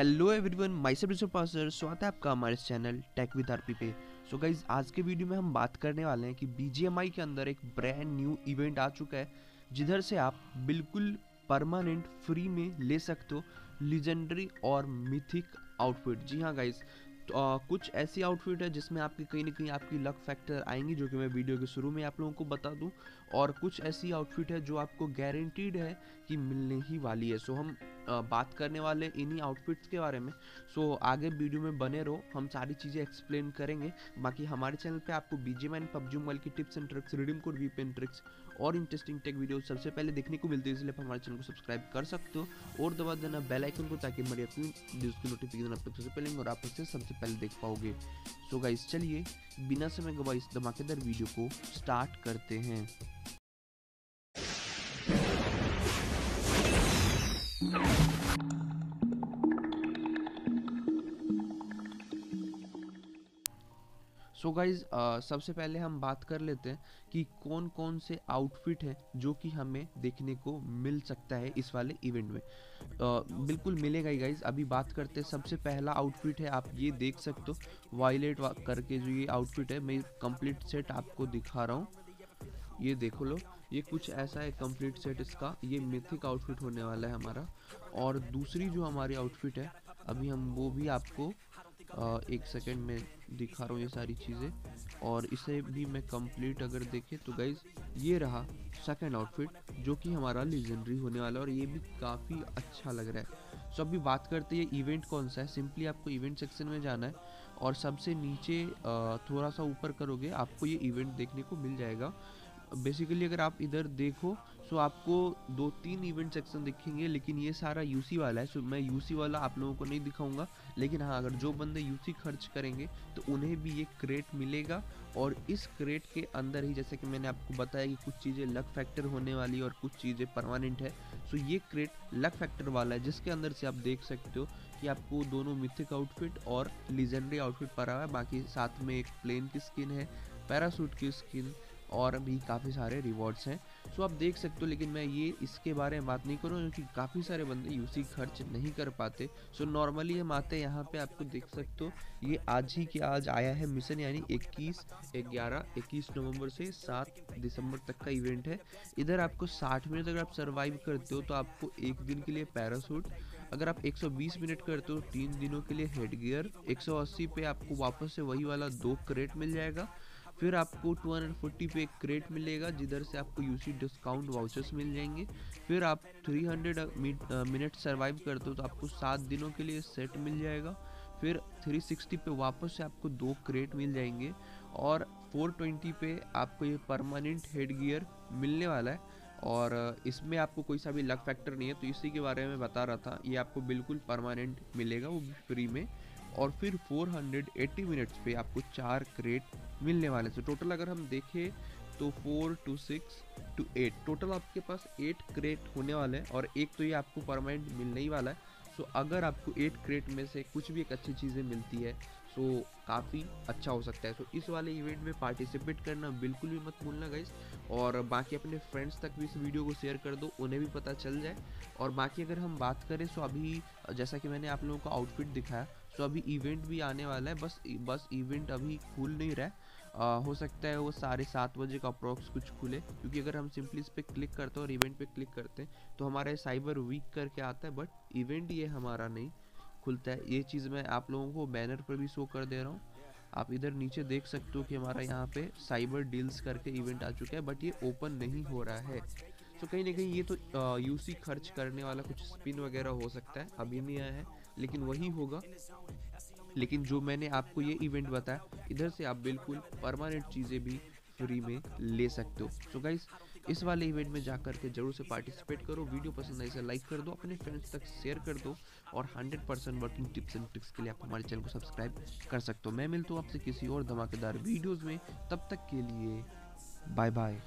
Hello everyone myself पासर स्वागत है आपका हमारे चैनल टेक विद आरपी पे। सो so गाइज़ आज के वीडियो में हम बात करने वाले हैं कि बीजीएमआई के अंदर एक ब्रांड न्यू इवेंट आ चुका है जिधर से आप बिल्कुल परमानेंट फ्री में ले सकते हो लीजेंडरी और मिथिक आउटफिट जी हाँ गाइज़ तो, आ, कुछ ऐसी आउटफिट है जिसमें आपकी कहीं ना कहीं आपकी लक फैक्टर आएँगी जो कि मैं वीडियो के शुरू में आप लोगों को बता दूँ। और कुछ ऐसी आउटफिट है जो आपको गारंटीड है कि मिलने ही वाली है। सो हम बात करने वाले इन्हीं आउटफिट्स के बारे में। सो आगे वीडियो में बने रहो, हम सारी चीज़ें एक्सप्लेन करेंगे। बाकी हमारे चैनल पे आपको बीजेम एंड पबजी मोबाइल की tips and tricks redeem code VPN tricks और इंटरेस्टिंग टेक वीडियो सबसे पहले देखने को मिलती है, इसलिए आप हमारे चैनल को सब्सक्राइब कर सकते हो। और दबा देना बेल आइकन को ताकि हमारी अपनी की नोटिफिकेशन आप तक सबसे पहले और आप उससे सबसे पहले देख पाओगे। सो गाइस चलिए, बिना समय गवाए इस धमाकेदार वीडियो को स्टार्ट करते हैं। सो so गाइज़ uh, सबसे पहले हम बात कर लेते हैं कि कौन कौन से आउटफिट हैं जो कि हमें देखने को मिल सकता है इस वाले इवेंट में। Uh, बिल्कुल मिलेगा ही गाइज़ अभी बात करते हैं सबसे पहला आउटफिट है आप ये देख सकते हो। वायलेट करके जो ये आउटफिट है मैं कंप्लीट सेट आपको दिखा रहा हूँ। ये देखो लो। ये कुछ ऐसा है कंप्लीट सेट इसका। ये मिथिक आउटफिट होने वाला है हमारा। और दूसरी जो हमारी आउटफिट है अभी हम वो भी आपको आ, एक सेकेंड में दिखा रहा हूँ ये सारी चीज़ें। और इसे भी मैं कंप्लीट अगर देखें तो गाइज़ ये रहा सेकेंड आउटफिट जो कि हमारा लीजेंडरी होने वाला है और ये भी काफ़ी अच्छा लग रहा है। सो अभी बात करते हैं इवेंट कौन सा है। सिंपली आपको इवेंट सेक्शन में जाना है और सबसे नीचे थोड़ा सा ऊपर करोगे आपको ये इवेंट देखने को मिल जाएगा। बेसिकली अगर आप इधर देखो सो आपको दो तीन इवेंट सेक्शन दिखेंगे, लेकिन ये सारा यूसी वाला है सो मैं यूसी वाला आप लोगों को नहीं दिखाऊँगा, लेकिन हाँ अगर जो बंदे यूसी खर्च करेंगे तो उन्हें भी ये क्रेट मिलेगा, और इस क्रेट के अंदर ही जैसे कि मैंने आपको बताया कि कुछ चीज़ें लक फैक्टर होने वाली और कुछ चीज़ें परमानेंट है सो ये क्रेट लक फैक्टर वाला है, जिसके अंदर से आप देख सकते हो कि आपको दोनों मिथिक आउटफिट और लीजेंडरी आउटफिट पड़ा हुआ है, बाकी साथ में एक प्लेन की स्किन है पैरासूट की स्किन और भी काफ़ी सारे रिवॉर्ड्स हैं। सो आप देख सकते हो, लेकिन मैं ये इसके बारे में बात नहीं करूँ, क्योंकि काफ़ी सारे बंदे यूसी खर्च नहीं कर पाते। सो नॉर्मली हम आते हैं, यहाँ पे आपको देख सकते हो, ये आज ही के आज आया है मिशन यानी 21 ग्यारह, इक्कीस नवंबर से 7 दिसंबर तक का इवेंट है। इधर आपको 60 मिनट अगर आप सर्वाइव करते हो तो आपको एक दिन के लिए पैरासूट अगर आप 120 मिनट करते हो, तीन दिनों के लिए हेड गियर 180 पे आपको वापस से वही वाला दो क्रेट मिल जाएगा। फिर आपको 240 पे एक क्रेट मिलेगा, जिधर से आपको यूसी डिस्काउंट वाउचर्स मिल जाएँगे। फिर आप 300 मिनट सर्वाइव करते हो तो आपको सात दिनों के लिए सेट मिल जाएगा। फिर 360 पे वापस से आपको दो क्रेट मिल जाएँगे। और 420 पे आपको ये परमानेंट हेड गियर मिलने वाला है। और इसमें आपको कोई सा भी लक फैक्टर नहीं है तो इसी के बारे में बता रहा था। ये आपको बिल्कुल परमानेंट मिलेगा, वो फ्री में। और फिर 480 मिनट्स पे आपको चार क्रेट मिलने वाले सो टोटल अगर हम देखें तो four two six two eight total आपके पास एट क्रेट होने वाले हैं और एक तो ये आपको परमानेंट मिलने ही वाला है। सो अगर आपको एट क्रेट में से कुछ भी एक अच्छी चीज़ें मिलती है सो काफ़ी अच्छा हो सकता है। सो इस वाले इवेंट में पार्टिसिपेट करना बिल्कुल भी मत भूलना गाइज़ और बाकी अपने फ्रेंड्स तक भी इस वीडियो को शेयर कर दो उन्हें भी पता चल जाए। और बाकी अगर हम बात करें सो अभी जैसा कि मैंने आप लोगों को आउटफिट दिखाया सो अभी इवेंट भी आने वाला है। बस बस इवेंट अभी खुल नहीं रहा है। आ, हो सकता है वो साढ़े सात बजे का अप्रॉक्स कुछ खुले। क्योंकि अगर हम सिंपली इस पर क्लिक करते हैं और इवेंट पे क्लिक करते हैं तो हमारे साइबर वीक करके आता है। बट इवेंट ये हमारा नहीं। खुलता है। ये चीज़ मैं आप लोगों को बैनर पर भी शो कर दे रहा हूँ। आप इधर नीचे देख सकते हो कि हमारा यहाँ पे साइबर डील्स करके इवेंट आ चुका है बट ये ओपन नहीं हो रहा है। तो कहीं ना कहीं ये तो यूसी खर्च करने वाला कुछ स्पिन वगैरह हो सकता है, अभी नहीं आया है, लेकिन वही होगा। लेकिन जो मैंने आपको ये इवेंट बताया, इधर से आप बिल्कुल परमानेंट चीज़ें भी फ्री में ले सकते हो। सो so गाइस इस वाले इवेंट में जा करके ज़रूर से पार्टिसिपेट करो वीडियो पसंद आए तो इसे लाइक कर दो, अपने फ्रेंड्स तक शेयर कर दो और hundred percent working tips and tricks के लिए आप हमारे चैनल को सब्सक्राइब कर सकते हो। मैं मिलता हूँ आपसे किसी और धमाकेदार वीडियोज़ में। तब तक के लिए बाय बाय